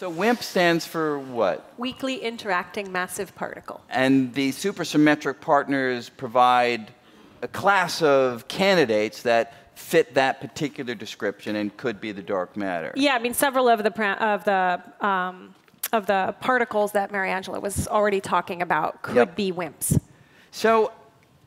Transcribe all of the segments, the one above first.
So WIMP stands for what? Weakly interacting massive particle. And the supersymmetric partners provide a class of candidates that fit that particular description and could be the dark matter. Yeah, I mean, several of the of the um, of the particles that Mariangela was already talking about could yep. be WIMPs. So,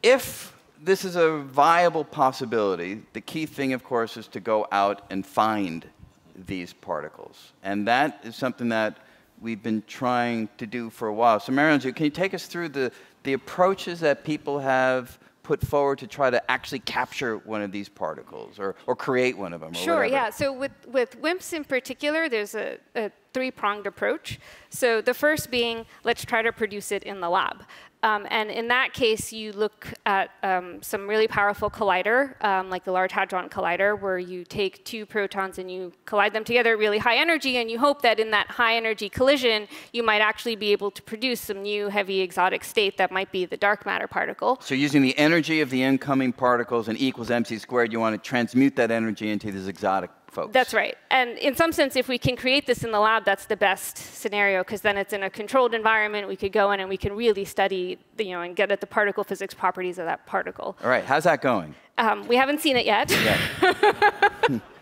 if this is a viable possibility, the key thing, of course, is to go out and find these particles. And that is something that we've been trying to do for a while. So Marion, can you take us through the, the approaches that people have put forward to try to actually capture one of these particles or, or create one of them? sure, whatever? yeah. So with, with WIMPs in particular, there's a, a three-pronged approach. So the first being, let's try to produce it in the lab. Um, and in that case, you look at um, some really powerful collider, um, like the Large Hadron Collider, where you take two protons and you collide them together at really high energy, and you hope that in that high energy collision, you might actually be able to produce some new heavy exotic state that might be the dark matter particle. So using the energy of the incoming particles and equals mc squared, you want to transmute that energy into these exotic folks. That's right. And in some sense, if we can create this in the lab, that's the best scenario, because then it's in a controlled environment. We could go in and we can really study, you know, and get at the particle physics properties of that particle. All right. How's that going? Um, we haven't seen it yet. Yeah.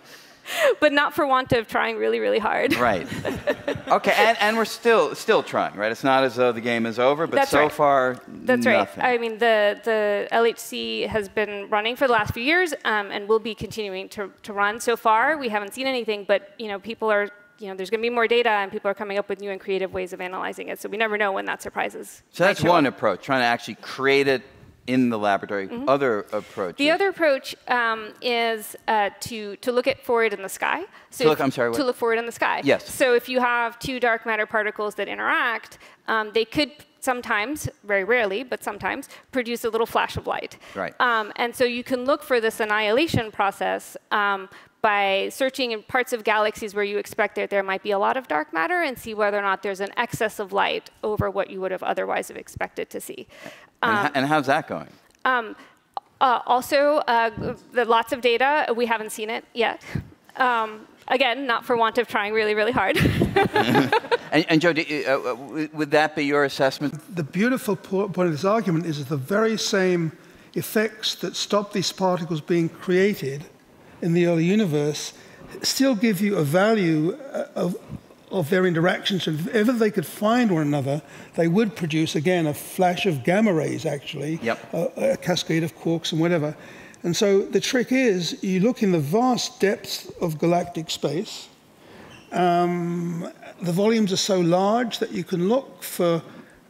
but not for want of trying really, really hard. Right. Okay, and, and we're still still trying, right? It's not as though the game is over, but That's so right. far, That's nothing. right. I mean, the, the LHC has been running for the last few years um, and will be continuing to, to run. So far, we haven't seen anything, but you know, people are you know, there's going to be more data and people are coming up with new and creative ways of analyzing it. So we never know when that surprises. So that's one approach, trying to actually create it in the laboratory. Mm -hmm. Other approach. The other approach um, is uh, to to look at for it in the sky. So to look, I'm sorry. What? To look for it in the sky. Yes. So if you have two dark matter particles that interact, um, they could sometimes, very rarely, but sometimes, produce a little flash of light. Right. Um, and so you can look for this annihilation process um, by searching in parts of galaxies where you expect that there might be a lot of dark matter and see whether or not there's an excess of light over what you would have otherwise have expected to see. Um, and, and, how's that going? Um, uh, also, uh, lots of data. We haven't seen it yet. Um, again, not for want of trying really, really hard. and, and, Joe, you, uh, uh, would that be your assessment? The beautiful point of this argument is that the very same effects that stop these particles being created in the early universe still give you a value uh, of, of their interactions. And if ever they could find one another, they would produce, again, a flash of gamma rays, actually, yep. a, a cascade of quarks and whatever. And so the trick is you look in the vast depths of galactic space. Um, the volumes are so large that you can look for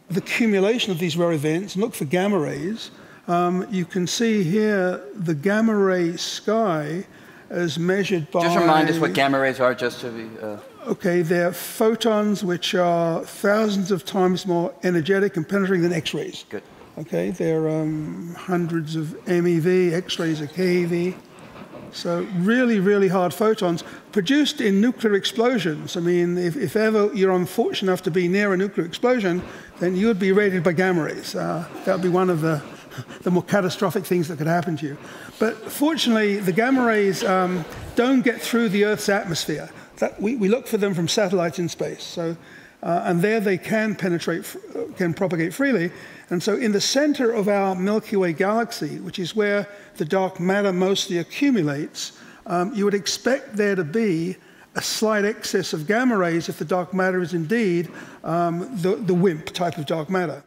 the accumulation of these rare events and look for gamma rays. Um, you can see here the gamma ray sky as measured by. Just remind us what gamma rays are, just to be. Uh... Okay, they're photons which are thousands of times more energetic and penetrating than X rays. Good. Okay, they're um, hundreds of MeV, X rays are keV. So, really, really hard photons produced in nuclear explosions. I mean, if, if ever you're unfortunate enough to be near a nuclear explosion, then you would be rated by gamma rays. Uh, that would be one of the the more catastrophic things that could happen to you. But fortunately, the gamma rays um, don't get through the Earth's atmosphere. That, we, we look for them from satellites in space. So, uh, and there they can penetrate, can propagate freely. And so in the center of our Milky Way galaxy, which is where the dark matter mostly accumulates, um, you would expect there to be a slight excess of gamma rays if the dark matter is indeed um, the, the WIMP type of dark matter.